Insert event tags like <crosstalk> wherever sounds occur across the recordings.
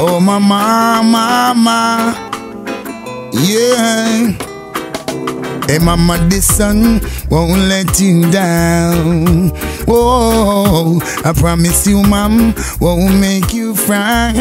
Oh, mama, mama. Yeah. Hey, mama, this song won't let you down. Whoa, I promise you, mom, won't make you frown.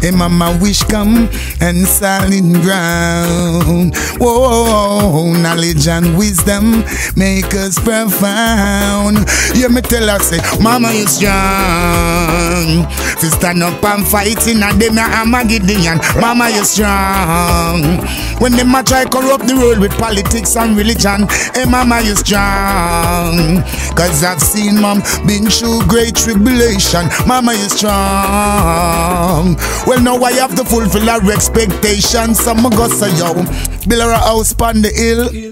Hey, mama, wish come and solid ground. Whoa, knowledge and wisdom make us profound. Yeah, me tell her, say, mama, you strong. To stand up and fight in a dem, I'm a Gideon. Mama, you strong. When them a try corrupt the world with politics and religion, hey, mama, you strong. Cause I've seen mom been through great tribulation. Mama, you strong. Well, now I have to fulfill our expectations. Some go say, yo, her house on the hill.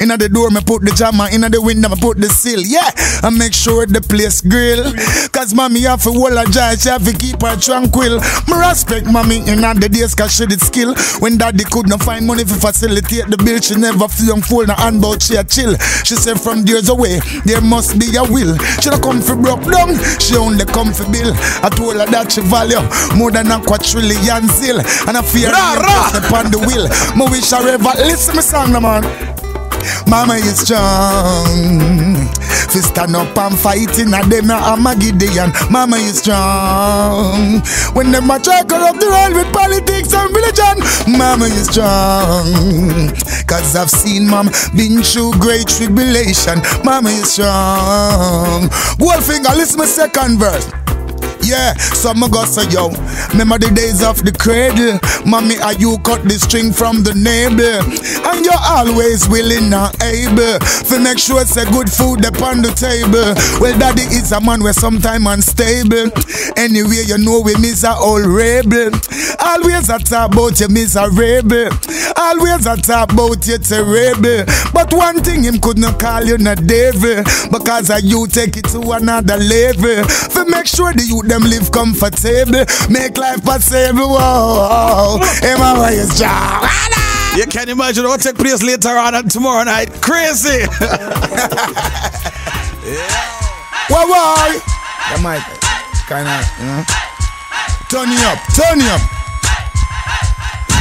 Inna the door, me put the jammer. Inna the window, me put the seal. Yeah, and make sure the place grill. Cause mommy have to joy, she have to keep her tranquil. Me respect mommy inna the days cause she did skill. When daddy could not find money to facilitate the bill, she never feel fold her hand but she a chill. She said from years away, there must be a will. She don't come for broke down, she only come for bill. I told her that she value more than a quadrillion zil. And I fear Rah, me upon the wheel. Me wish her ever listen me song, no man. Mama is strong. Fi stand up and fight in a I'm a Gideon. Mama is strong. When them a try corrupt the world with politics and religion, Mama is strong. Cause I've seen mom been through great tribulation. Mama is strong. Goldfinger, listen my second verse. Yeah, so I'ma say yo. Remember the days of the cradle. Mommy, are you cut the string from the neighbor? And you're always willing and able to make sure it's a good food upon the table. Well, daddy is a man where sometime unstable. Anyway, you know we miss a old rebel. Always a talk about you miserable. Always a talk about you terrible. But one thing him could not call you no devil. Because you take it to another level. To make sure the youth them live comfortable. Make life possible. Whoa, mama, you strong. You can imagine what take place later on and tomorrow night. Crazy. yeah. <laughs> Whoa, whoa. That might kind of, you know. Turn you up, turn you up.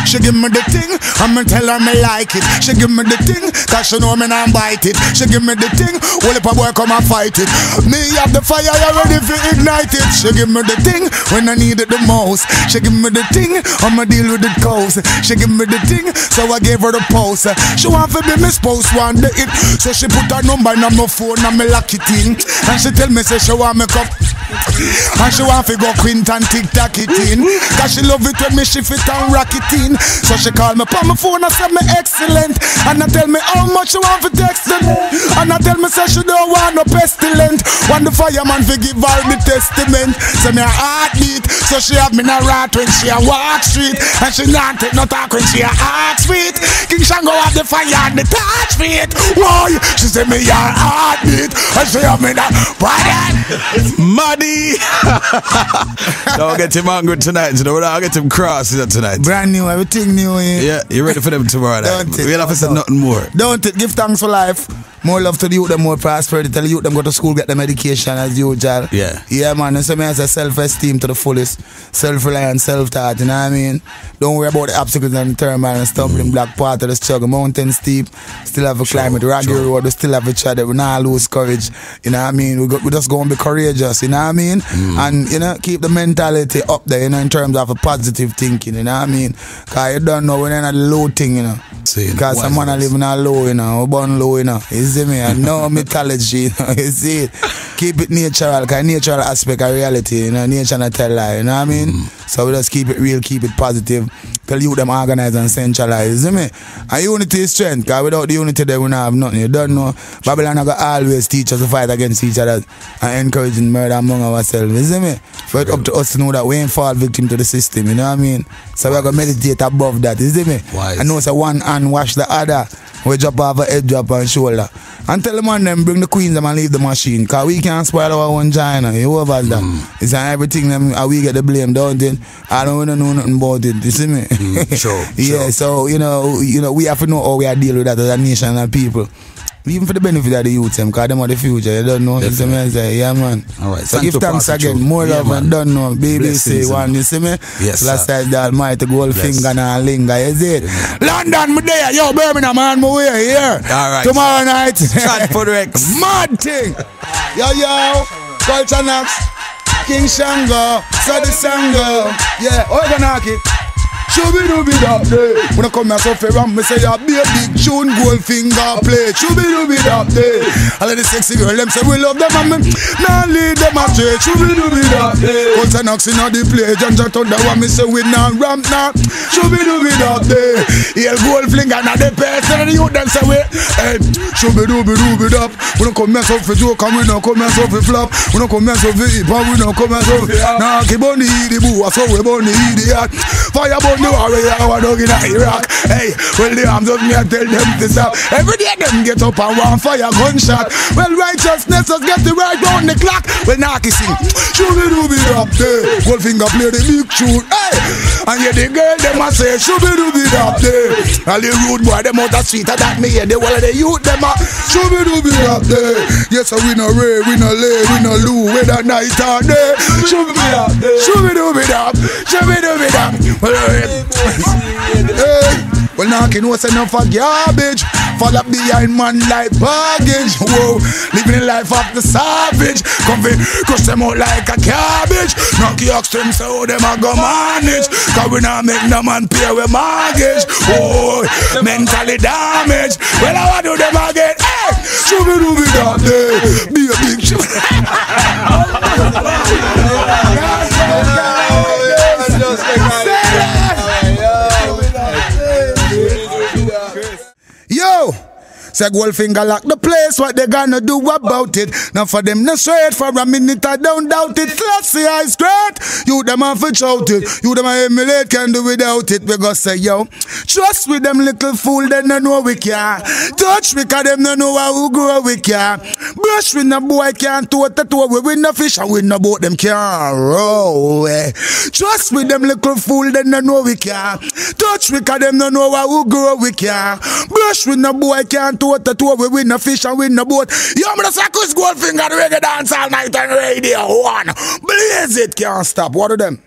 She give me the thing, I'ma tell her me like it. She give me the thing, cause she know me not bite it. She give me the thing, well a boy come and fight it. Me have the fire, you ready for ignite it. She give me the thing when I need it the most. She give me the thing, I'ma deal with the coast. She give me the thing, so I gave her the pulse. She want to be my spouse one day it. So she put her number in my phone and me lock it in. And she tell me say she want me come. And she want to go quint and tick tack it in. Cause she love it when me shift it and rock it in. So she call me on my phone and say me excellent. And I tell me how much she want for texting. And I tell me say she don't want no pestilent. Want the fireman to give her the testament. Say me a heartbeat. So she have me a rat when she a walk street. And she not take no talk when she a heart sweet. King Shango have the fire and the touch feet. Why? She say me a heartbeat. And she have me a brother. Muddy. <laughs> don't get him angry tonight, you know. Don't get him cross tonight. Brand new, everything new. Eh? Yeah, you ready for them tomorrow night? Don't it? We'll have to say nothing more. Don't it? Give thanks for life. More love to the youth, them more prosperity. Tell the youth them go to school, get them education as usual. Yeah. Yeah, man. And so me has a self-esteem to the fullest. Self-reliant, self-taught, you know what I mean? Don't worry about the obstacles and the turmoil and stumbling block part of the struggle. Mountain steep, still have a climate. Rocky road, we still have each other. We not lose courage. You know what I mean? We, go, we just going to be courageous, you know what I mean? And, you know, keep the mentality up there, you know, in terms of a positive thinking, you know what I mean? Because you don't know when you're not low thing, you know. See, Because someone are living a low, you know, we born low, you know. You see me? Know mythology, <laughs> you know. You see it? Keep it natural, because natural aspect of reality, you know. Nature not tell lie, you know what I mean? Mm. So we just keep it real, keep it positive. Tell you them organize and centralize, you see me? And unity is strength, because without the unity, then we don't have nothing. You don't know. Babylon gonna always teach us to fight against each other and encouraging murder among ourselves, you see me? But up to us to know that we ain't fall victim to the system, you know what I mean? So we're gonna meditate above that, you see me? Wise. I know say one hand wash the other. We drop off a head drop and shoulder. And tell the man them bring the queens them and leave the machine. Cause we can't spoil our own China. You over that. Mm. It's on everything them and we get the blame, don't it? I don't wanna know nothing about it. You see me? Mm, sure, <laughs> yeah, sure. so you know, you know, we have to know how we are dealing with that as a nation and people. Even for the benefit of the youth, them, because them are the future. You don't know. You see me? Yeah, man. All right. So Thank give thanks again. More Yeah, love man. and don't know. BBC one, you see me? Yes, last sir. time the Almighty gold Bless. finger and linger, see it? London, me there. Yo, Birmingham, man, me way here. All right. Tomorrow night. Stratford Rex. <laughs> Mad thing. Yo, yo. Culture Knox. King Shango. So the Sango. Yeah, Oganaki. Chubby dooby da day. When I come here so fair me say ya be a big tune Goldfinger play. Chubby dooby da day. All of the sexy girl them say we love them and me nah lead them astray. Chubby dooby da day. Culture Knox inna the play. Janja thunder one me say we nah ramp nah. Chubby dooby da day. Yell Goldfinger na the person and youth them say we. Hey, chubby dooby dooby. We don't come here so for joke and we don't come here so for flop. We don't come here so for hip and we don't come here so for. Nah, keep on the the boo, so we burn the idiot. Fire burn the warrior, our dog in Iraq. Hey, well the arms of me I tell them to stop. Every day them get up and want fire gunshot. Well righteousness us get the right round the clock. Well knocky sing, shooby dooby up there. Goldfinger play the big tune. Hey, and yeah the girl them a say shooby dooby up there. All the rude boy them out the street that me yeah the whole of the youth them a shooby dooby up there. Yes, so we no ray, we no lay, we no loo, whether night or day. Shooby up there. Shooby dooby up, shooby dooby up. Well, Hey, well, now can know say enough for garbage. Fall up behind man like baggage. Whoa, living life of the savage. Come fi crush them out like a cabbage. Knock you ask them so them a go manage. Cause we not make no man pay with mortgage. Whoa, mentally damaged. Well, I want do them again. Hey, shooby dooby da day. Be a big shoot. Say Goldfinger lock the place, what they gonna do about it? Now for them no straight for a minute, I don't doubt it. Classy ice great, you them have to shout it. You them emulate can do without it. We go say yo, trust with them little fool, they no know we can. Touch we cause them no know how we grow we can. Brush with no boy can't toe to toe, we win no fish and we no boat them can row. eh. Trust with them little fool, they no know we can. Touch we cause them no know how we grow we can. Brush with no boy can't toe to toe, we win no fish and win no boat. Yo, me the Chris Goldfinger, the reggae dance all night on radio one. Blaze it, can't stop. What of them?